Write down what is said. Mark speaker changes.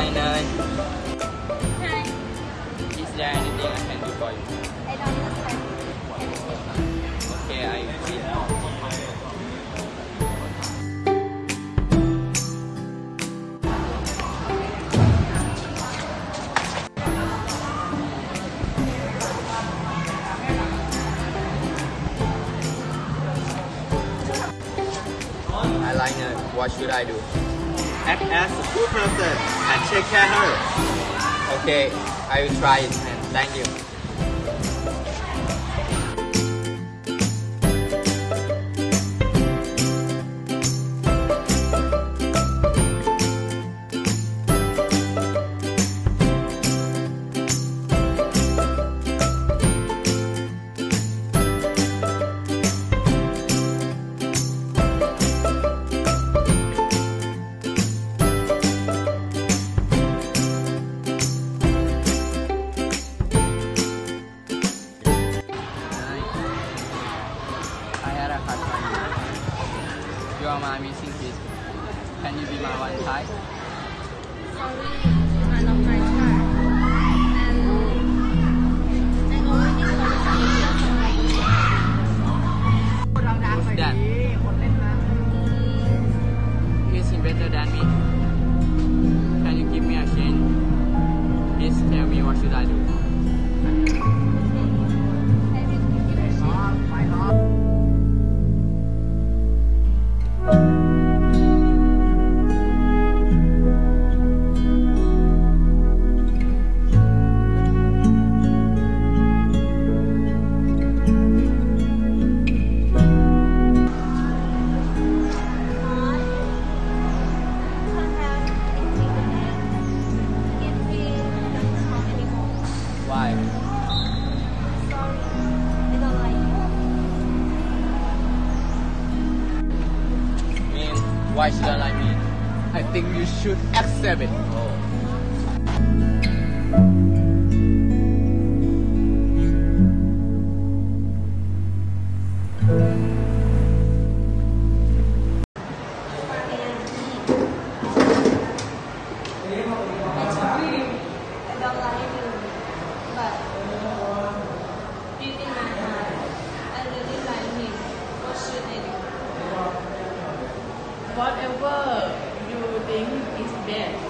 Speaker 1: Hi, Nai. Hi. Is there anything I can do for you?
Speaker 2: I don't understand.
Speaker 1: Okay, I will now. What should I do? Act as a cool person and of her. Okay, I will try it and thank you. Crush on you. You are my missing piece. Can you be my one side?
Speaker 2: Sorry,
Speaker 1: Why? Should I like me? I think you should accept it. Oh.
Speaker 3: whatever you think is best.